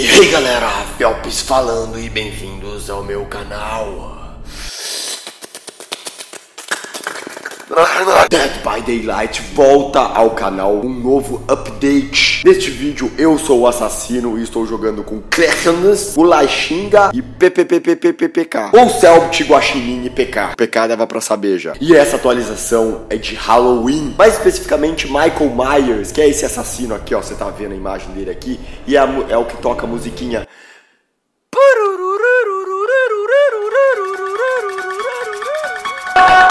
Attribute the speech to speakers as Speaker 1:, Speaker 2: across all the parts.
Speaker 1: E aí galera, Felps falando e bem-vindos ao meu canal. Dead by Daylight volta ao canal, um novo update. Neste vídeo eu sou o assassino e estou jogando com Clearness, o Laixinga e PPPPPPK. Ou Selbit, Guaxinim e PK. PK dava pra saber já. E essa atualização é de Halloween, mais especificamente Michael Myers, que é esse assassino aqui, ó. Você tá vendo a imagem dele aqui. E é, é o que toca a musiquinha.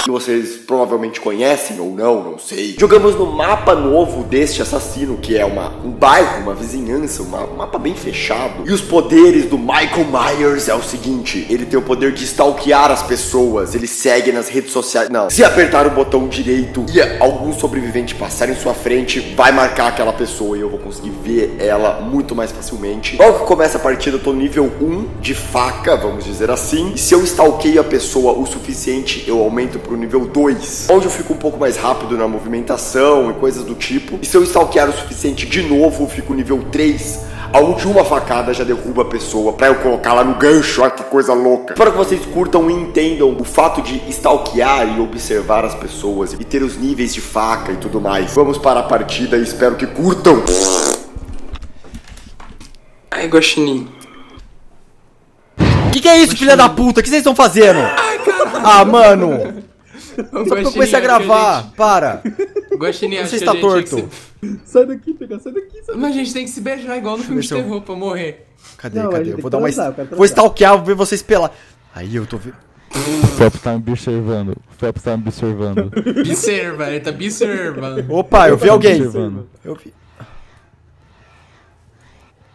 Speaker 1: Que vocês provavelmente conhecem ou não, não sei. Jogamos no mapa novo deste assassino, que é uma, um bairro, uma vizinhança, uma, um mapa bem fechado. E os poderes do Michael Myers é o seguinte: ele tem o poder de stalkear as pessoas, ele segue nas redes sociais. Não, se apertar o botão direito e algum sobrevivente passar em sua frente, vai marcar aquela pessoa e eu vou conseguir ver ela muito mais facilmente. Logo que começa a partida, eu tô nível 1 de faca, vamos dizer assim. E se eu stalkeio a pessoa o suficiente, eu aumento pro nível 2, onde eu fico um pouco mais rápido na movimentação e coisas do tipo. E se eu stalkear o suficiente de novo, eu fico nível 3, onde uma facada já derruba a pessoa para eu colocar lá no gancho. Olha que coisa louca. Espero que vocês curtam e entendam o fato de stalkear e observar as pessoas e ter os níveis de faca e tudo mais. Vamos para a partida e espero que curtam.
Speaker 2: Ai, Guaxinim.
Speaker 3: Que que é isso, filha da puta? O que vocês estão fazendo? Ah, mano. Só que eu comecei a gravar. Para.
Speaker 2: Guaxinim, acho
Speaker 3: Você
Speaker 2: que
Speaker 3: está
Speaker 2: a gente
Speaker 3: torto.
Speaker 2: se-
Speaker 4: Sai daqui, pega, sai daqui, sai
Speaker 2: Mas a gente tem que se beijar igual no filme de
Speaker 3: eu-
Speaker 2: terror pra morrer.
Speaker 3: Cadê,
Speaker 4: Não, a
Speaker 3: cadê?
Speaker 4: gente
Speaker 3: Eu
Speaker 4: tem
Speaker 3: vou dar uma.
Speaker 4: transar,
Speaker 3: Vou stalkear, vou ver vocês pelar. Aí eu tô vendo.
Speaker 5: O Felps tá me observando. O Felps tá me observando.
Speaker 2: Observa, ele tá observando.
Speaker 3: Opa, eu vi
Speaker 5: Tá
Speaker 3: alguém.
Speaker 5: observando.
Speaker 3: Eu vi.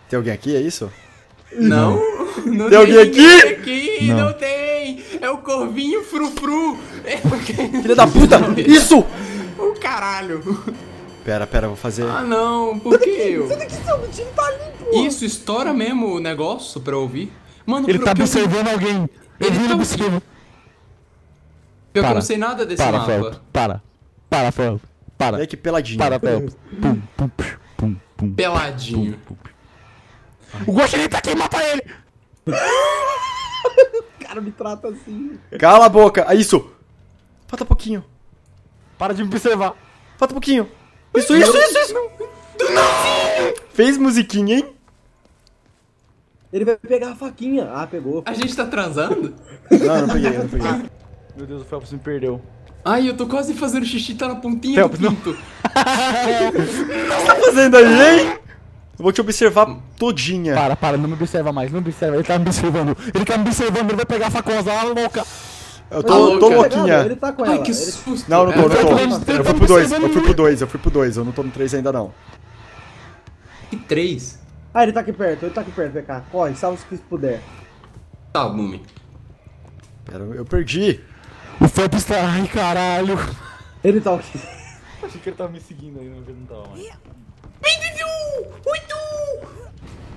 Speaker 3: Tem alguém aqui, é isso?
Speaker 2: Não, não
Speaker 3: Tem alguém aqui?
Speaker 2: ninguém aqui, não.
Speaker 5: Não.
Speaker 2: tem. É corvinho frufru. É.
Speaker 3: Filha da puta! Isso!
Speaker 2: O caralho.
Speaker 3: Pera, pera, vou fazer.
Speaker 2: Ah, não, por que eu?
Speaker 4: daqui, seu time tá ali, pô.
Speaker 2: Isso, estoura mesmo o negócio pra eu ouvir. Mano,
Speaker 5: Ele tá
Speaker 2: que
Speaker 5: observando alguém. Eu vi ele
Speaker 2: tá-
Speaker 5: observando.
Speaker 2: Pior que eu
Speaker 5: Para.
Speaker 2: não sei nada desse
Speaker 5: Para,
Speaker 2: mapa.
Speaker 5: Para. Para, Felps.
Speaker 3: Vem
Speaker 5: Para.
Speaker 3: aqui peladinho.
Speaker 5: Para, Felps. Pum, pum, pum, pum.
Speaker 2: Peladinho.
Speaker 5: O Guaxinim tá aqui, mata ele!
Speaker 4: O cara me trata assim.
Speaker 3: Cala a boca. Ah, isso! Falta pouquinho.
Speaker 5: Para de me observar.
Speaker 3: Falta pouquinho. Isso, isso, isso, isso! Fez musiquinha, hein?
Speaker 4: Ele vai pegar a faquinha. Ah, pegou.
Speaker 2: A gente tá transando?
Speaker 3: Não, não peguei, não peguei.
Speaker 5: Meu Deus, o Felps me perdeu.
Speaker 2: Ai, eu tô quase fazendo xixi, tá na pontinha
Speaker 5: Felps,
Speaker 2: do
Speaker 5: não.
Speaker 2: pinto.
Speaker 3: tá fazendo aí, hein? Eu vou te observar todinha.
Speaker 5: Para, para, não me observa mais, não me observa. Ele tá me observando. Ele tá me observando, ele vai pegar a facosa louca.
Speaker 3: Eu
Speaker 2: Tá
Speaker 3: tô, tô
Speaker 2: louca.
Speaker 3: louquinha.
Speaker 4: Ele tá com
Speaker 2: Ai,
Speaker 4: ela.
Speaker 2: que
Speaker 4: Ele-
Speaker 2: susto.
Speaker 3: Não, não tô, não tô. Eu fui
Speaker 5: tá
Speaker 3: pro 2,
Speaker 5: observando
Speaker 3: eu fui pro
Speaker 5: muito.
Speaker 3: 2, eu fui pro 2, eu não tô no 3 ainda não.
Speaker 2: Que três?
Speaker 4: Ah, ele tá aqui perto, ele tá aqui perto, PK. Corre, salve se puder.
Speaker 2: Tá, Mumi.
Speaker 3: Pera, eu perdi.
Speaker 5: O Felps tá. Ai, caralho.
Speaker 4: Ele tá aqui.
Speaker 5: Achei que ele tava me seguindo aí, mas ele não tava mais.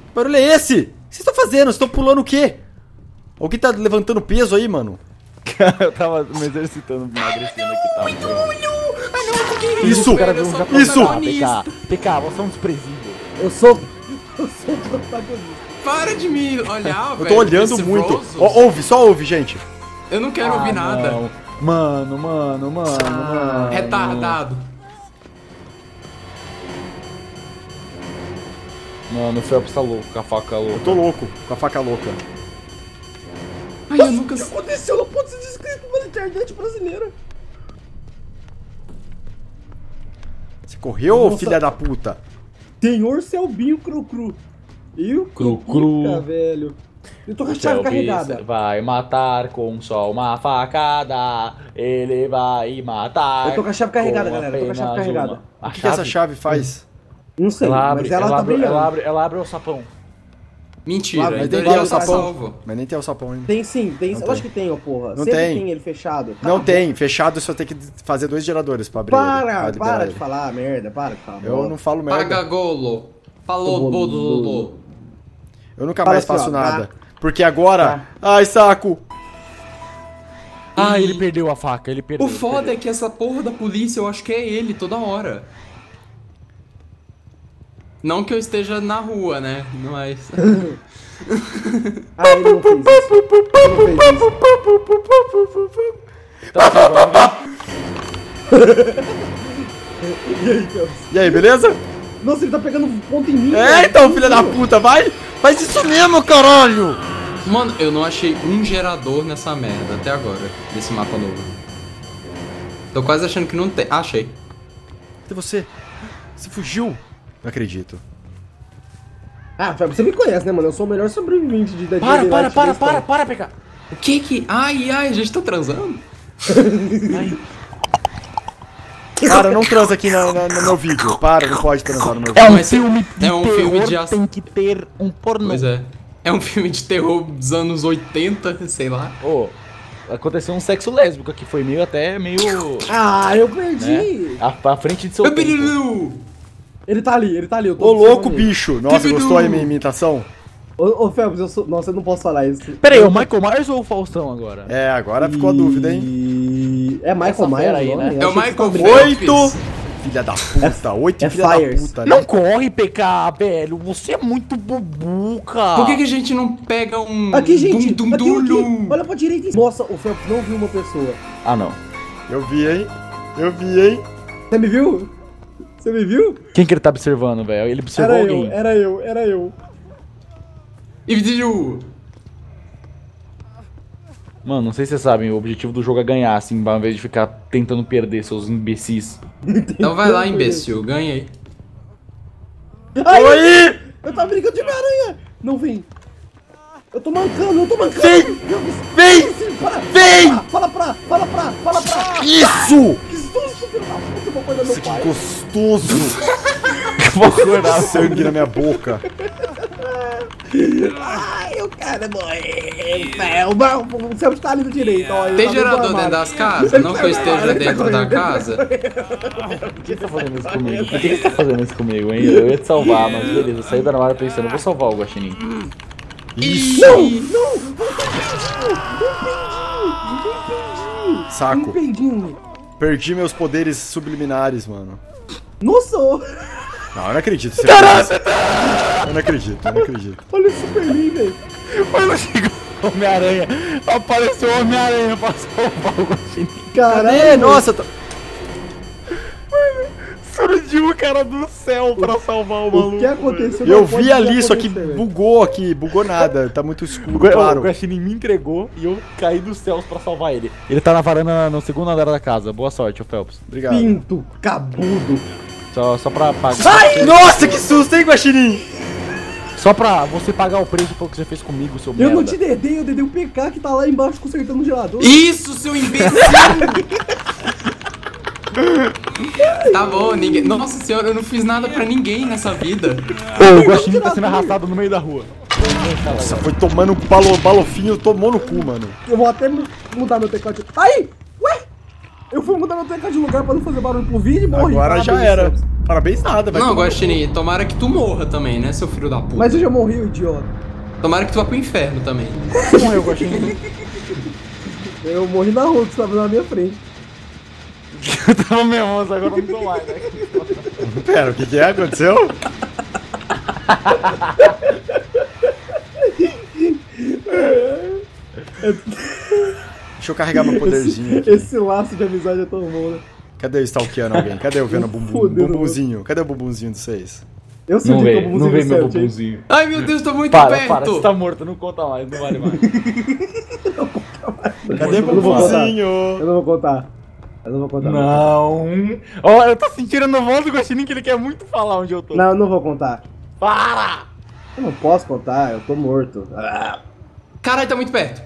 Speaker 3: Que barulho é esse? O que vocês estão fazendo? Vocês estão pulando o quê? Alguém tá levantando peso aí, mano?
Speaker 5: eu tava me exercitando, me emagrecendo aqui, tá?
Speaker 3: Isso!
Speaker 5: O cara viu um
Speaker 2: sou
Speaker 5: japonês.
Speaker 3: Isso!
Speaker 5: Ah, PK, PK, você é um desprezível.
Speaker 4: Eu sou. Eu sou o protagonista.
Speaker 2: Para de me olhar, velho.
Speaker 3: Eu tô olhando muito. Ouve, só ouve, gente.
Speaker 2: Eu não quero ouvir
Speaker 5: Ah,
Speaker 2: nada.
Speaker 5: não. Mano, mano, mano, mano.
Speaker 2: Retardado.
Speaker 5: Mano, o Felps tá louco, com a faca
Speaker 3: Eu
Speaker 5: louca.
Speaker 3: tô louco, com a faca louca.
Speaker 2: Ai, eu nunca...
Speaker 4: Aconteceu, não pode ser descrito pela internet brasileira.
Speaker 3: Você correu,
Speaker 4: Nossa.
Speaker 3: filha da puta?
Speaker 4: Senhor Selbinho Cru Cru. E o
Speaker 5: Cru
Speaker 4: Kika,
Speaker 5: Cru.
Speaker 4: velho. Eu tô com a chave carregada.
Speaker 5: vai matar com só uma facada. Ele vai matar.
Speaker 4: Eu tô com a chave carregada, galera, eu tô com a chave carregada.
Speaker 5: uma.
Speaker 3: O que, que essa chave faz?
Speaker 4: Não sei,
Speaker 5: Ela abre,
Speaker 4: mas ela,
Speaker 5: ela,
Speaker 4: tá
Speaker 5: abre,
Speaker 4: brilhando.
Speaker 5: ela, abre, ela abre o sapão.
Speaker 2: Mentira,
Speaker 4: Claro,
Speaker 3: Mas
Speaker 2: então
Speaker 3: tem
Speaker 2: ele
Speaker 3: o
Speaker 2: tá
Speaker 3: sapão.
Speaker 2: salvo.
Speaker 3: Mas nem tem o sapão ainda.
Speaker 4: Tem sim, tem.
Speaker 3: Não
Speaker 4: eu
Speaker 3: tem.
Speaker 4: acho que tem, ó, porra.
Speaker 3: Não
Speaker 4: Sempre
Speaker 3: tem.
Speaker 4: tem ele fechado.
Speaker 3: Não
Speaker 4: Cala a
Speaker 3: tem, fechado só tem que fazer dois geradores pra abrir. ele,
Speaker 4: Para,
Speaker 3: pra liberar
Speaker 4: para
Speaker 3: ele.
Speaker 4: de falar merda, para de falar.
Speaker 3: Eu
Speaker 4: bola.
Speaker 3: não falo merda.
Speaker 2: Paga golo. Falou,
Speaker 4: Bolo.
Speaker 2: Bodololo.
Speaker 3: Eu nunca
Speaker 4: Fala
Speaker 3: mais
Speaker 4: assim, ó,
Speaker 3: faço
Speaker 4: tá.
Speaker 3: nada. Porque agora. Ai, saco!
Speaker 5: Ah, ele perdeu a faca, ele perdeu.
Speaker 2: O foda é que essa porra da polícia, eu acho que é ele toda hora. Não que eu esteja na rua, né? Mas.
Speaker 4: Ah, ele não fez isso. Ele não fez isso.
Speaker 5: Tá.
Speaker 4: E aí, Phelps?
Speaker 3: E aí, beleza?
Speaker 4: Nossa, ele tá pegando ponto em mim.
Speaker 3: É,
Speaker 4: velho.
Speaker 3: então, filha da puta, vai! Faz isso mesmo, caralho!
Speaker 2: Mano, eu não achei um gerador nessa merda até agora, nesse mapa novo. Tô quase achando que não tem. Ah, achei.
Speaker 3: Cadê você? Você fugiu? Não acredito.
Speaker 4: Ah, você me conhece, né, mano? Eu sou o melhor sobrevivente de Dead
Speaker 5: Para, para, para, para, para, PK.
Speaker 2: O que que. Ai, ai, a gente tá transando?
Speaker 3: Para, não transa aqui na- na- no meu vídeo. Para, não pode transar no meu vídeo.
Speaker 5: É um
Speaker 2: Mas
Speaker 5: filme de
Speaker 2: é um
Speaker 5: terror,
Speaker 2: filme de ação.
Speaker 5: tem que ter um pornô.
Speaker 2: Pois é. É um filme de terror dos anos 80, sei lá.
Speaker 5: Ô, aconteceu um sexo lésbico aqui, foi meio até meio...
Speaker 4: Ah, eu perdi.
Speaker 5: À, à frente de seu tempo.
Speaker 2: Bibilu!
Speaker 4: Ele tá ali, ele tá ali. Eu tô
Speaker 3: Ô, louco, bicho! Nossa, gostou da minha imitação?
Speaker 4: Ô, ô, Phelps, eu sou... Nossa, eu não posso falar isso.
Speaker 5: Pera aí, é o Michael Myers ou o Faustão agora?
Speaker 3: É, agora ficou a dúvida, hein?
Speaker 4: É Michael
Speaker 5: Essa
Speaker 4: Myers
Speaker 5: aí, né?
Speaker 2: É o Michael Phelps.
Speaker 3: Oito! Filha da puta, oito
Speaker 4: é
Speaker 3: filha
Speaker 4: Fires.
Speaker 3: da puta, né?
Speaker 5: Não corre, PK, velho. Você é muito bubuca.
Speaker 2: Por que, que a gente não pega um.
Speaker 4: Aqui, gente.
Speaker 2: Dum, dum,
Speaker 4: aqui,
Speaker 2: dum,
Speaker 4: aqui. Olha pra direita. Nossa, o Phelps não viu uma pessoa.
Speaker 5: Ah, não.
Speaker 3: Eu vi, hein? Eu vi, hein?
Speaker 4: Você me viu? Você me viu?
Speaker 5: Quem que ele tá observando, velho? Ele observou
Speaker 4: Era
Speaker 5: alguém.
Speaker 4: eu, era eu, era eu.
Speaker 2: Ibidiu!
Speaker 5: Mano, não sei se vocês sabem, o objetivo do jogo é ganhar, assim, ao invés de ficar tentando perder seus imbecis.
Speaker 2: Então vai lá, imbecil, ganhei.
Speaker 4: Ai,
Speaker 3: Oi!
Speaker 4: eu tava brincando de Homem-Aranha. Não vem. Eu tô mancando, eu tô mancando.
Speaker 3: Vem! Vem! Vem!
Speaker 4: Fala pra, fala pra, fala pra.
Speaker 3: Isso! Nossa, que
Speaker 4: pai.
Speaker 3: gostoso!
Speaker 5: Vou acordar.
Speaker 3: Sangue na minha boca.
Speaker 4: Ai, eu quero morrer. Fel, não, o Celso tá ali do direito, ó. ele
Speaker 2: Tem
Speaker 4: tá
Speaker 2: gerador dentro das casas? Não que eu esteja dentro da casa?
Speaker 5: Por que você tá fazendo isso comigo? Por que você tá fazendo isso comigo, hein? Eu ia te salvar, mas beleza, eu saí da hora pensando, eu vou salvar o Guaxinim.
Speaker 3: Isso!
Speaker 4: Um
Speaker 3: Saco.
Speaker 4: peidinho.
Speaker 3: Perdi meus poderes subliminares, mano.
Speaker 4: Nossa,
Speaker 3: Não, eu não acredito. Você eu não acredito, eu não acredito.
Speaker 4: olha o Super Lee, velho.
Speaker 5: Chegou o Homem-Aranha, apareceu o Homem-Aranha pra salvar o Guaxinim.
Speaker 4: Caralho.
Speaker 3: Nossa, tá...
Speaker 5: Surgiu o cara do céu pra salvar o maluco.
Speaker 4: O que aconteceu?
Speaker 3: eu vi ali, só que bugou aqui, bugou nada. Tá muito escuro,
Speaker 5: O, Gua- o
Speaker 3: claro.
Speaker 5: Guaxinim me entregou e eu caí dos céus pra salvar ele. Ele tá na varanda no segundo andar da casa. Boa sorte, ô Phelps.
Speaker 3: Obrigado.
Speaker 4: Pinto, cabudo.
Speaker 5: Só, só pra pagar.
Speaker 3: Ai, nossa, que susto, hein, Guaxinim?
Speaker 5: Só pra você pagar o preço pelo que você fez comigo, seu
Speaker 4: Eu
Speaker 5: merda.
Speaker 4: não te dedei, eu dedei o PK que tá lá embaixo consertando o gerador.
Speaker 2: Isso, seu imbecil! tá bom, ninguém. Nossa senhora, eu não fiz nada pra ninguém nessa vida.
Speaker 5: Ô, o Guaxinim tá sendo arrastado no meio da rua.
Speaker 3: Nossa, foi tomando um balo, balofinho, tomou no cu, mano.
Speaker 4: Eu vou até mu- mudar meu TK de... Aí! Ué! Eu fui mudar meu TK de lugar pra não fazer barulho pro vídeo e morri.
Speaker 3: Agora já era. Parabéns nada, vai
Speaker 2: Não, Guaxinim, tomara que tu morra também, né, seu filho da puta?
Speaker 4: Mas eu já morri, o idiota.
Speaker 2: Tomara que tu vá pro inferno também.
Speaker 5: Você morreu, Guaxinim.
Speaker 4: Eu morri na rua, que você tava na minha frente.
Speaker 5: Eu tava mesmo, mas agora eu não tô mais, né?
Speaker 3: Pera, o que que é? Aconteceu? Deixa eu carregar meu poderzinho aqui.
Speaker 4: Esse laço de amizade é tão bom, né?
Speaker 3: Cadê eu stalkeando alguém? Cadê eu vendo o bumbum?
Speaker 4: Fudeu,
Speaker 3: Bumbumzinho. Cadê o bumbumzinho de vocês?
Speaker 4: Eu sei
Speaker 5: Não
Speaker 4: é
Speaker 5: vê,
Speaker 4: eu
Speaker 5: não vê meu
Speaker 4: certo, hein?
Speaker 5: bumbumzinho.
Speaker 2: Ai meu Deus, tô muito
Speaker 5: Para,
Speaker 2: perto!
Speaker 5: para, você tá morto, não conta mais, não vale mais.
Speaker 3: Cadê o
Speaker 4: Eu não vou contar.
Speaker 3: bumbumzinho?
Speaker 4: Eu não vou contar. Eu não vou contar.
Speaker 5: Não. Ó, eu tô sentindo no voz do Guaxinim que ele quer muito falar onde eu tô.
Speaker 4: Não, eu não vou contar.
Speaker 5: Para!
Speaker 4: Eu não posso contar, eu tô morto. Ah.
Speaker 2: Caralho, tá muito perto.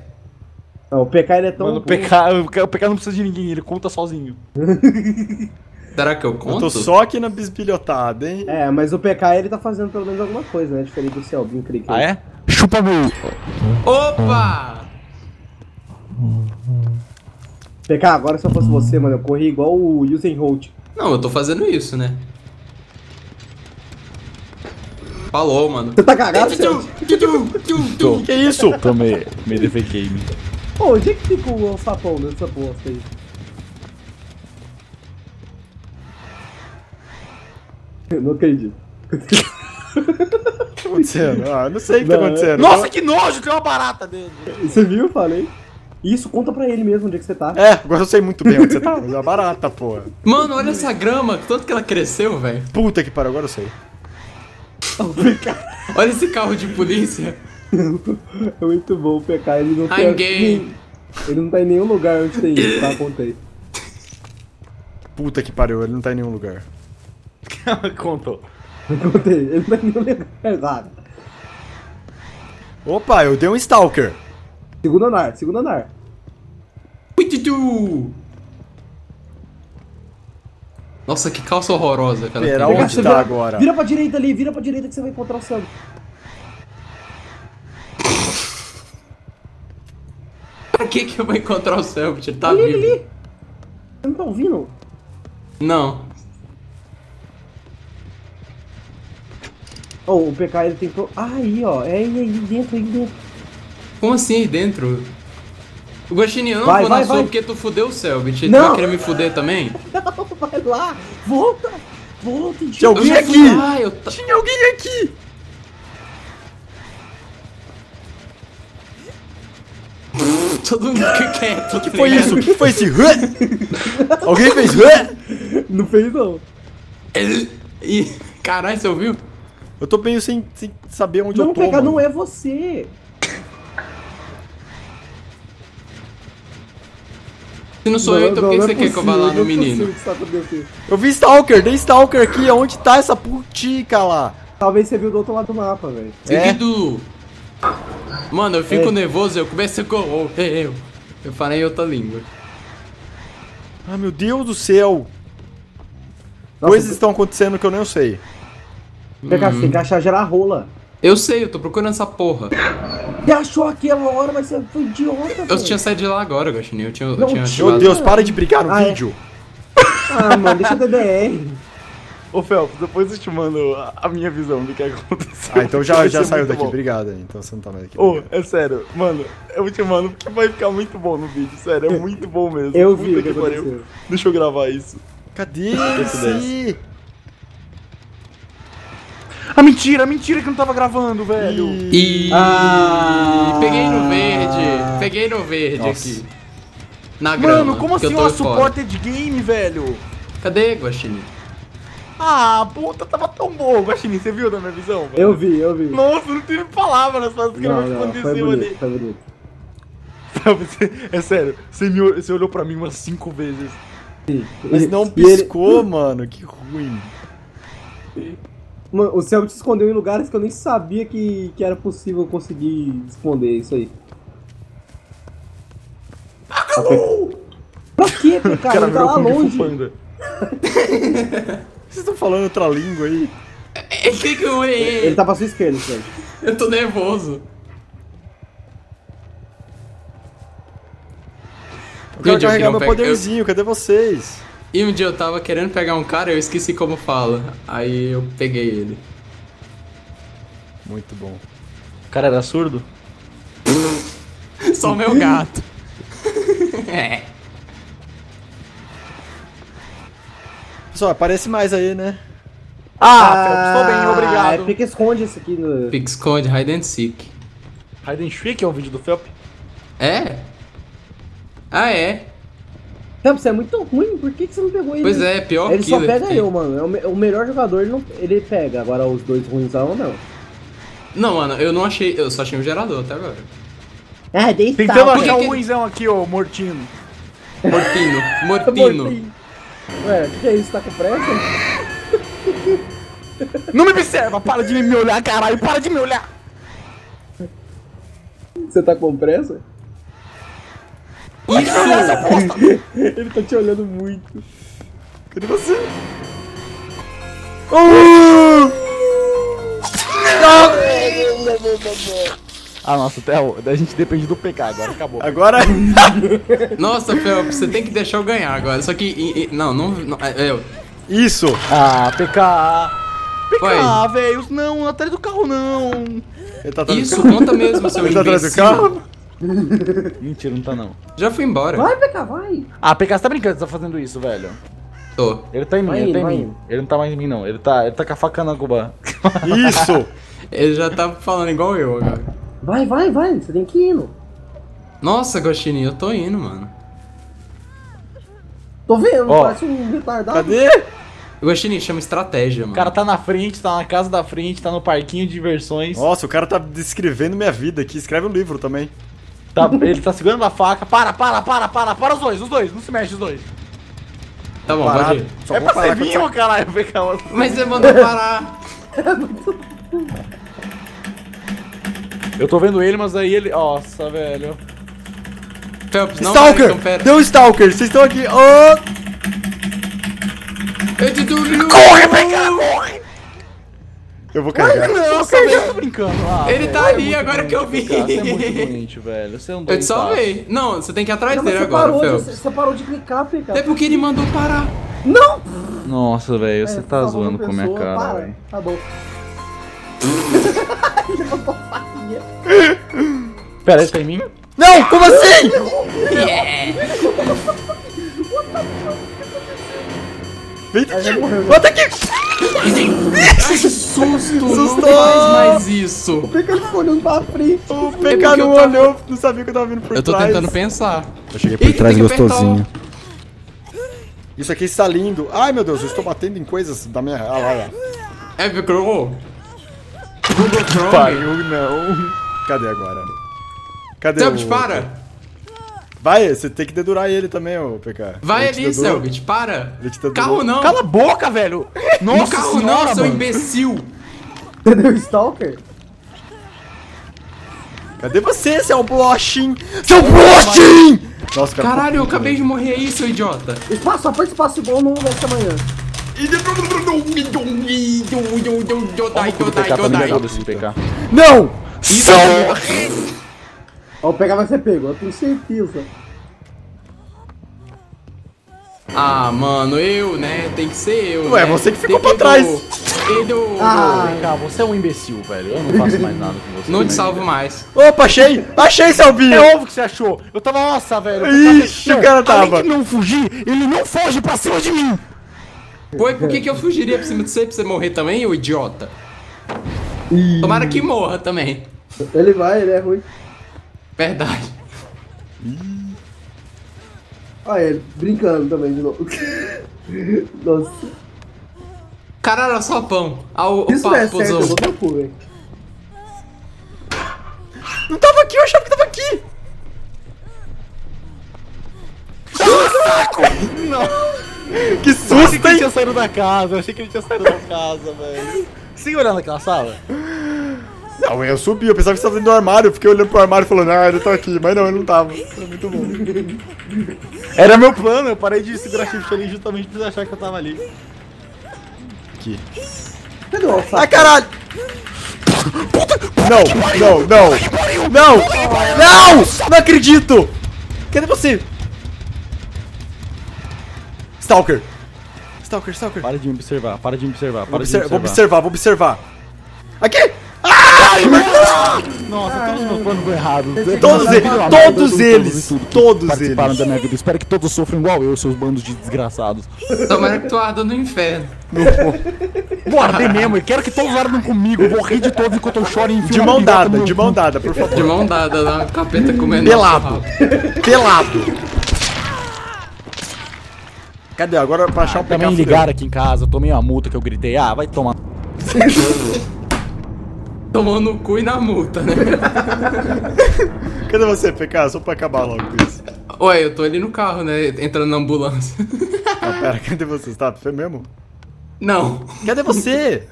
Speaker 4: Não, o PK ele é tão
Speaker 5: Mano, o. PK, o PK não precisa de ninguém, ele conta sozinho.
Speaker 2: Será que eu
Speaker 3: Eu
Speaker 2: conto?
Speaker 3: tô só aqui na bisbilhotada, hein?
Speaker 4: É, mas o PK ele tá fazendo pelo menos alguma coisa, né? Diferente do Selbin Crick.
Speaker 5: Ah, é? Chupa meu.
Speaker 2: Opa!
Speaker 4: PK, agora se eu fosse você, mano, eu corri igual o Usain Holt.
Speaker 2: Não, eu tô fazendo isso, né? Falou, mano.
Speaker 4: Você tá cagado, Celso?
Speaker 2: tchu.
Speaker 3: Que isso?
Speaker 5: Tô me, defequei.
Speaker 4: Pô, onde é que fica o sapão nessa bosta aí? Eu não acredito.
Speaker 3: O que tá acontecendo? Ah, não sei o que tá
Speaker 4: Não,
Speaker 3: acontecendo.
Speaker 5: Nossa, que nojo, tem uma barata dele.
Speaker 4: Você viu? Falei. Isso, conta pra ele mesmo onde é que você tá.
Speaker 3: É, agora eu sei muito bem onde você tá. Mas é barata, porra.
Speaker 2: Mano, olha essa grama, tanto que ela cresceu, velho.
Speaker 3: Puta que pariu, agora eu sei.
Speaker 2: Olha esse carro de polícia.
Speaker 4: É muito bom o PK, ele não
Speaker 2: I'm
Speaker 4: tem.
Speaker 2: gay.
Speaker 4: Ele não tá em nenhum lugar onde tem isso, tá? Contei.
Speaker 3: Puta que pariu, ele não tá em nenhum lugar.
Speaker 5: Contou.
Speaker 4: Contei, ele não tá em nenhum lugar errado.
Speaker 3: Opa, eu dei um Stalker.
Speaker 4: Segundo andar, segundo andar.
Speaker 2: Uititu! Nossa, que calça horrorosa que ela
Speaker 3: Pera, onde tá
Speaker 4: vira,
Speaker 3: agora?
Speaker 4: Vira pra direita ali, vira pra direita que você vai encontrar o Sam.
Speaker 2: Pra que que eu vou encontrar o Selbit? Ele tá
Speaker 4: ali,
Speaker 2: vivo.
Speaker 4: ali. Você não tá ouvindo?
Speaker 2: Não.
Speaker 4: Oh, o PK ele tem pro... Ah, aí, ó. É aí, aí dentro, aí dentro.
Speaker 2: Como assim aí dentro? O Guaxinim, eu não
Speaker 4: Vai,
Speaker 2: vou
Speaker 4: vai,
Speaker 2: na sua
Speaker 4: vai.
Speaker 2: porque tu fudeu o Selbit. Ele
Speaker 4: Não.
Speaker 2: vai querer me fuder também?
Speaker 4: Não, vai lá. Volta. Volta,
Speaker 3: Tinha alguém aqui!
Speaker 2: lá, eu ta-
Speaker 3: Tinha alguém aqui!
Speaker 2: Todo mundo fica quieto.
Speaker 3: O que foi isso? O que foi esse? Alguém fez?
Speaker 4: Não fez, não.
Speaker 2: E, caralho, você ouviu?
Speaker 3: Eu tô meio sem, sem saber onde
Speaker 4: Não,
Speaker 3: eu tô.
Speaker 4: PK,
Speaker 3: mano.
Speaker 4: não é você.
Speaker 2: Se não sou eu, então por que
Speaker 4: não
Speaker 2: você
Speaker 4: é
Speaker 2: quer que eu vá lá no
Speaker 4: não é
Speaker 2: menino?
Speaker 4: que tá.
Speaker 3: Eu vi Stalker, dei Stalker aqui. Onde tá essa putica lá?
Speaker 4: Talvez você viu do outro lado do mapa, velho.
Speaker 3: É.
Speaker 2: Seguido. Mano, eu fico
Speaker 4: É.
Speaker 2: nervoso, eu começo a correr. Eu, eu falei em outra língua.
Speaker 3: Ah, meu Deus do céu.
Speaker 4: Nossa,
Speaker 3: Coisas estão acontecendo que eu não sei.
Speaker 4: PK, você tem que achar gerar rola.
Speaker 2: Eu sei, eu tô procurando essa porra.
Speaker 4: Você achou aquela hora, mas você foi idiota,
Speaker 2: Eu
Speaker 4: velho.
Speaker 2: tinha saído de lá agora, Gostinho. Eu tinha, eu tinha
Speaker 4: tinha.
Speaker 3: Meu. Deus, para de brigar no
Speaker 4: Ah, é.
Speaker 3: vídeo.
Speaker 4: Ah, mano, deixa eu ter DR.
Speaker 5: Ô, Felps, depois eu te mando a, a minha visão do que aconteceu.
Speaker 3: Ah, então já, já saiu daqui.
Speaker 5: bom.
Speaker 3: Obrigado aí. Então você não tá mais aqui.
Speaker 5: Ô, é sério, mano, eu te mando porque vai ficar muito bom no vídeo, sério, é muito bom mesmo.
Speaker 4: Eu
Speaker 5: Puta
Speaker 4: vi o que
Speaker 5: pariu.
Speaker 4: aconteceu.
Speaker 5: Deixa eu gravar isso.
Speaker 3: Cadê
Speaker 5: esse
Speaker 3: esse?
Speaker 5: Ah, mentira, mentira que eu não tava gravando, velho.
Speaker 2: E.
Speaker 4: Ah.
Speaker 2: Peguei no verde. Peguei no verde
Speaker 3: Nossa.
Speaker 2: aqui. Na grama.
Speaker 5: Mano, como assim uma
Speaker 2: fora.
Speaker 5: supported game, velho?
Speaker 2: Cadê, Guaxinim?
Speaker 5: Ah, puta, tava tão bom, Guaxinim, você viu da minha visão, velho?
Speaker 4: Eu vi, eu vi.
Speaker 5: Nossa, não tive palavras pra descrever o que aconteceu
Speaker 4: bonito,
Speaker 5: ali.
Speaker 4: foi bonito.
Speaker 5: Você- É sério, você, me, você olhou pra mim umas cinco vezes.
Speaker 3: Mas não
Speaker 4: ele-
Speaker 3: piscou, mano. Que ruim.
Speaker 4: Mano, o céu te escondeu em lugares que eu nem sabia que, que era possível conseguir esconder isso aí. Pra quê, cara? Ele tá lá longe.
Speaker 3: Vocês estão falando outra língua aí?
Speaker 2: É que que eu
Speaker 4: Ele tá pra sua esquerda, velho.
Speaker 2: Eu tô nervoso.
Speaker 3: Eu quero
Speaker 2: eu
Speaker 3: carregar meu poderzinho. Cadê vocês?
Speaker 2: E um dia eu tava querendo pegar um cara e eu esqueci como fala. Aí eu peguei ele.
Speaker 3: Muito bom.
Speaker 5: O cara era surdo?
Speaker 2: Só o meu gato. é.
Speaker 3: Pessoal, aparece mais aí, né?
Speaker 5: Ah, Felps, tô bem,
Speaker 4: É
Speaker 5: obrigado.
Speaker 4: porque esconde esse aqui no.
Speaker 2: Pick esconde, hide and seek.
Speaker 5: Hide and Shriek é um vídeo do Felps?
Speaker 2: É? Ah, é?
Speaker 4: Não, você é muito ruim, por que, que você não pegou ele?
Speaker 2: Pois é, pior
Speaker 4: Ele só
Speaker 2: killer que
Speaker 4: pega
Speaker 2: tem.
Speaker 4: eu, mano. É o, me- o melhor jogador, ele, não, ele pega. Agora os dois ruins não, não.
Speaker 2: Não, mano, eu não achei. Eu só achei um gerador até agora.
Speaker 4: Ah, dei
Speaker 5: Tentando
Speaker 2: que
Speaker 5: achar
Speaker 2: que-
Speaker 5: um ruimzão aqui, ô Mortino.
Speaker 2: Mortino. Mortino.
Speaker 4: Ué, o que, que é isso? Tá com pressa?
Speaker 5: Não me observa, para de me olhar, caralho, para de me olhar.
Speaker 4: Você tá com pressa?
Speaker 2: Isso!
Speaker 4: Ele tá te olhando muito.
Speaker 3: Cadê você? Uh!
Speaker 5: Ah, nossa, até a, a gente depende do PK agora, acabou.
Speaker 3: Agora.
Speaker 2: Nossa, Felps, você tem que deixar eu ganhar agora. Só que. e- e- não, não. não é, eu.
Speaker 3: Isso!
Speaker 5: Ah, PK. PK, velho, não, atrás do carro não.
Speaker 3: Ele tá atrás do
Speaker 2: Isso,
Speaker 3: carro.
Speaker 2: conta mesmo, seu
Speaker 3: Ele tá atrás do carro?
Speaker 5: Mentira, não tá não.
Speaker 2: Já fui embora.
Speaker 4: Vai, PK, vai.
Speaker 5: Ah, PK, você tá brincando que você tá fazendo isso, velho?
Speaker 2: Tô.
Speaker 5: Ele tá em mim,
Speaker 4: Vai
Speaker 5: ele
Speaker 4: indo,
Speaker 5: tá em mim.
Speaker 4: indo.
Speaker 5: Ele não tá mais em mim, não. Ele tá, ele tá com a faca na cuba.
Speaker 3: Isso!
Speaker 2: Ele já tá falando igual eu agora.
Speaker 4: Vai, vai, vai. Você tem que ir indo.
Speaker 2: Nossa, Gostinho, eu tô indo, mano.
Speaker 4: Tô vendo,
Speaker 5: Ó.
Speaker 4: parece um retardado.
Speaker 3: Cadê?
Speaker 2: Gostinho chama estratégia,
Speaker 5: O
Speaker 2: mano.
Speaker 5: cara tá na frente, tá na casa da frente, tá no parquinho de diversões.
Speaker 3: Nossa, o cara tá descrevendo minha vida aqui. Escreve um livro também.
Speaker 5: Tá- ele tá segurando a faca. Para, para, para, para, para os dois, os dois. Não se mexe os dois.
Speaker 2: Tá bom,
Speaker 3: Parado.
Speaker 2: pode ir.
Speaker 3: Só
Speaker 5: é pra
Speaker 3: parar
Speaker 5: ser
Speaker 3: quando
Speaker 5: vivo, caralho. Fica uma-
Speaker 2: Mas você mandou parar.
Speaker 5: Eu tô vendo ele, mas aí ele. Nossa, velho.
Speaker 2: Phelps, não
Speaker 3: Stalker!
Speaker 2: então pera.
Speaker 3: Deu um Stalker! Vocês estão aqui. Oh!
Speaker 2: Eu te
Speaker 5: Corre, PK, corre!
Speaker 3: Eu vou carregar.
Speaker 5: Nossa, velho, tô brincando. Ah,
Speaker 2: Ele
Speaker 5: velho,
Speaker 2: tá
Speaker 5: você é
Speaker 2: ali,
Speaker 5: muito
Speaker 2: agora que eu vi.
Speaker 5: Você é muito doente, velho. Você é um
Speaker 2: Eu te salvei. Não, você tem que ir atrás
Speaker 4: Não,
Speaker 2: dele
Speaker 4: você
Speaker 2: agora,
Speaker 4: de,
Speaker 2: Phelps.
Speaker 4: você parou de clicar, PK.
Speaker 2: É porque ele mandou parar.
Speaker 4: Não!
Speaker 5: Nossa, velho, você
Speaker 4: É,
Speaker 5: tá
Speaker 4: salvou
Speaker 5: zoando com a minha cara,
Speaker 4: para.
Speaker 5: velho.
Speaker 4: Tá bom. Ele botou faquinha.
Speaker 5: Pera, ele tá em mim?
Speaker 3: Não! Como assim? Vem
Speaker 4: Aí já
Speaker 3: aqui!
Speaker 4: morreu. já.
Speaker 3: Bota aqui!
Speaker 2: Ai, que susto! Não
Speaker 3: Sustou.
Speaker 2: faz mais isso.
Speaker 4: Por que ele ficou olhando pra frente?
Speaker 3: O
Speaker 2: É
Speaker 3: PK
Speaker 2: porque
Speaker 3: não
Speaker 2: eu tava-
Speaker 3: olhou, não sabia que eu tava vindo por
Speaker 2: Eu tô
Speaker 3: trás.
Speaker 2: tentando pensar.
Speaker 3: Eu cheguei
Speaker 2: por trás gostosinho.
Speaker 3: Isso aqui está lindo. Ai meu Deus, eu estou batendo em coisas da minha. Ah lá, lá.
Speaker 2: É, Google. Google Chrome.
Speaker 3: Pariu, não. Cadê agora? Cadê
Speaker 2: Selbit,
Speaker 3: o...
Speaker 2: para.
Speaker 3: Vai, você tem que dedurar ele também, ô PK.
Speaker 2: Vai ali? Selbit, para. Carro não.
Speaker 5: Cala a boca, velho!
Speaker 2: No
Speaker 5: Nossa
Speaker 2: carro
Speaker 5: senhora,
Speaker 2: não, seu
Speaker 5: mano.
Speaker 2: imbecil.
Speaker 4: Entendeu? Stalker?
Speaker 3: Cadê você, seu Bloshin? Seu Bloshin! Nossa, cara.
Speaker 2: Caralho, eu acabei de morrer aí, seu idiota.
Speaker 4: Espaço, aperta espaço igual no dessa manhã.
Speaker 5: Como que O PK
Speaker 4: vai ser pego, eu tenho certeza.
Speaker 2: Ah, mano, eu, né? Tem que ser eu.
Speaker 3: Ué,
Speaker 2: né?
Speaker 3: você que ficou
Speaker 2: Tem
Speaker 3: pra trás.
Speaker 2: do- do-
Speaker 4: Ah,
Speaker 5: PK, você é um imbecil, velho. Eu não faço mais nada com você.
Speaker 2: Não te salvo mais.
Speaker 3: Opa, achei! Achei, Selbinho!
Speaker 5: É óbvio que você achou. Eu tava, nossa, velho.
Speaker 3: Ixi, o cara tava.
Speaker 5: Além de não fugir, ele não foge pra cima de mim.
Speaker 2: Pô, e por que, que eu fugiria por cima de você pra você morrer também, ô idiota? Tomara que morra também.
Speaker 4: ele vai, ele é ruim.
Speaker 2: Verdade.
Speaker 4: Olha ele, brincando também de novo. Nossa.
Speaker 2: Caralho, só pão. Ah, o, o
Speaker 4: Isso não é
Speaker 2: papo,
Speaker 4: certo, eu
Speaker 2: Zou.
Speaker 4: vou teu cu, velho.
Speaker 3: Não tava aqui, eu achava que tava aqui! Que
Speaker 5: Eu achei
Speaker 3: susto,
Speaker 5: que ele tinha saído da casa, eu achei que ele tinha saído da casa, velho. Siga olhando aquela sala.
Speaker 3: Não, eu subi, eu pensava que você tava dentro do armário, eu fiquei olhando pro armário falando, ah, ele tá aqui, mas não, ele não tava. Foi muito bom.
Speaker 5: Era meu plano, eu parei de segurar shift ali justamente pra você achar que eu tava ali.
Speaker 3: Aqui.
Speaker 4: Cadê o?
Speaker 3: Ai, caralho! Não, não, não! Não! Não! Não acredito! Cadê você? Stalker! Stalker, Stalker.
Speaker 5: Para de me observar, para de me observar,
Speaker 3: Vou,
Speaker 5: para de me
Speaker 3: vou
Speaker 5: observar.
Speaker 3: observar, vou observar. Aqui!
Speaker 5: Nossa, todos os meus planos foram errados.
Speaker 3: Todos eles, todos eles, todos
Speaker 5: Participaram
Speaker 3: eles.
Speaker 5: da minha vida. Espero que todos sofram igual eu, seus bandos de desgraçados.
Speaker 2: Tomara que tu arda no inferno.
Speaker 5: Vou arder mesmo, eu quero que todos ardam comigo. Eu vou rir de todos enquanto eu choro e enfio
Speaker 3: De mão dada, de mão dada, por favor.
Speaker 2: De mão dada lá, capeta comendo.
Speaker 3: Pelado. Pelado. Cadê? Agora pra achar o
Speaker 5: Também
Speaker 3: PK
Speaker 5: ligaram aqui em casa, eu tomei uma multa que eu gritei, ah, vai tomar.
Speaker 2: Tomou no cu e na multa, né?
Speaker 3: Cadê você, PK? Só pra acabar logo com isso.
Speaker 2: Ué, eu tô ali no carro, né? Entrando na ambulância.
Speaker 3: Não, pera, cadê você? Você tá foi mesmo?
Speaker 2: Não.
Speaker 3: Cadê você?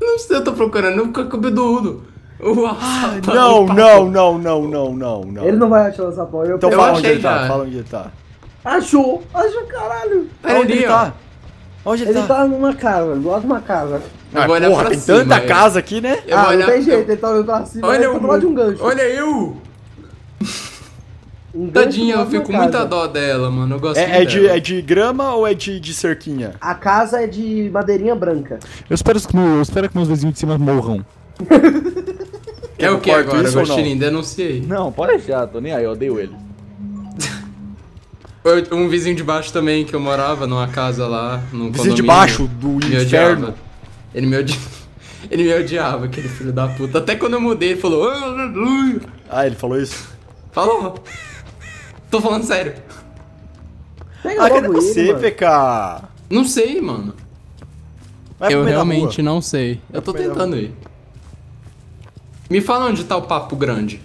Speaker 2: Não sei, eu tô procurando o cabeludo. O WhatsApp.
Speaker 3: Não,
Speaker 2: o papo.
Speaker 3: não, não, não, não, não, não.
Speaker 4: Ele não vai achar essa porra. Eu
Speaker 3: Então fala onde ele tá, fala onde ele tá.
Speaker 4: Achou! Achou, caralho!
Speaker 2: Pera
Speaker 3: Onde
Speaker 2: ali,
Speaker 3: ele
Speaker 2: ó.
Speaker 3: tá? Onde ele,
Speaker 4: Ele
Speaker 3: tá?
Speaker 4: tá numa casa, do lado de uma casa.
Speaker 2: Eu
Speaker 3: Ah,
Speaker 2: vou olhar
Speaker 3: porra,
Speaker 2: pra
Speaker 3: tem
Speaker 2: cima,
Speaker 3: tanta
Speaker 2: eu-
Speaker 3: casa aqui, né?
Speaker 2: Eu
Speaker 4: ah, não tem jeito,
Speaker 2: eu-
Speaker 4: ele tá olhando pra cima,
Speaker 2: Olha
Speaker 4: ele tá lado de um gancho.
Speaker 2: Olha eu!
Speaker 4: Um
Speaker 2: Tadinha, eu fico com muita dó dela, mano. Eu gosto
Speaker 3: É, é de, é de grama ou é de, de cerquinha?
Speaker 4: A casa é de madeirinha branca.
Speaker 5: Eu espero que, eu espero que meus vizinhos de cima morram.
Speaker 2: É o que agora,
Speaker 3: isso ou não?
Speaker 2: Gostinho? Denunciei.
Speaker 5: Não, pode deixar, tô nem aí, eu odeio ele.
Speaker 2: Eu- Um vizinho de baixo também, que eu morava numa casa lá, num
Speaker 3: Vizinho de baixo do
Speaker 2: me
Speaker 3: inferno.
Speaker 2: odiava. Ele me odiava. Ele me odiava, aquele filho da puta. Até quando eu mudei, ele falou. "Ah, aleluia."
Speaker 3: Ah, ele falou isso?
Speaker 2: Falou. Tô falando sério.
Speaker 4: Pega
Speaker 3: Ah, cadê você,
Speaker 4: mano.
Speaker 3: PK?
Speaker 2: Não sei, mano.
Speaker 3: Vai
Speaker 2: eu realmente não sei. Eu tô tentando ir. Me fala onde tá o papo grande.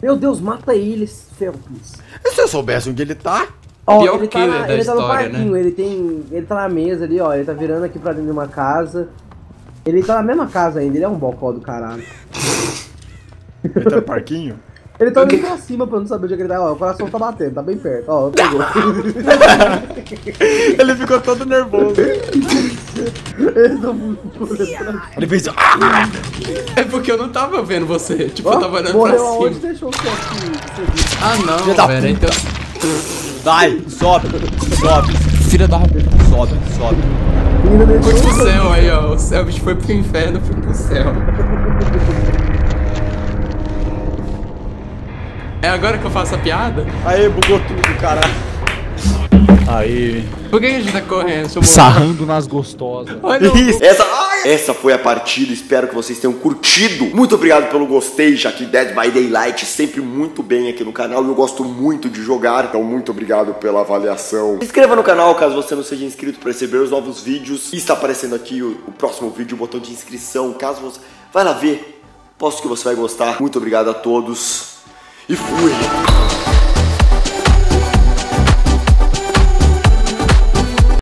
Speaker 4: Meu Deus, mata ele, Felps.
Speaker 3: E se eu soubesse onde ele tá?
Speaker 4: Ó,
Speaker 2: Pior
Speaker 4: ele tá,
Speaker 2: killer
Speaker 4: na,
Speaker 2: da
Speaker 4: ele tá no
Speaker 2: história,
Speaker 4: parquinho,
Speaker 2: né?
Speaker 4: ele tem. Ele tá na mesa ali, ó. Ele tá virando aqui pra dentro de uma casa. Ele tá na mesma casa ainda, ele é um bocó do caralho.
Speaker 3: Ele tá no parquinho?
Speaker 4: Ele tá olhando pra cima pra eu não saber onde é que ele tá. Ó, o coração tá batendo, tá bem perto. Ó, pegou.
Speaker 3: ele ficou todo nervoso.
Speaker 4: ele tá muito
Speaker 3: Ele fez. Ah!
Speaker 2: É porque eu não tava vendo você. Tipo, eu tava olhando
Speaker 4: morreu
Speaker 2: pra
Speaker 4: aonde?
Speaker 2: cima.
Speaker 4: Eu ver aqui.
Speaker 2: Ah, não, velho. Então.
Speaker 3: Vai, sobe, sobe,
Speaker 2: Filha da.
Speaker 3: sobe, sobe.
Speaker 2: Foi pro céu aí, ó. O céu, o bicho foi pro inferno, foi pro céu. É agora que eu faço a piada?
Speaker 3: Aí, bugou tudo, caralho.
Speaker 5: Aí.
Speaker 2: Por que a gente tá correndo?
Speaker 5: Sarrando nas gostosas.
Speaker 2: Olha o-
Speaker 3: Isso.
Speaker 1: Essa, essa foi a partida, espero que vocês tenham curtido. Muito obrigado pelo gostei, já que Dead by Daylight sempre muito bem aqui no canal. Eu gosto muito de jogar, então muito obrigado pela avaliação. Se inscreva no canal caso você não seja inscrito para receber os novos vídeos. E está aparecendo aqui o, o próximo vídeo, o botão de inscrição. Caso você. Vai lá ver, posso que você vai gostar. Muito obrigado a todos e fui!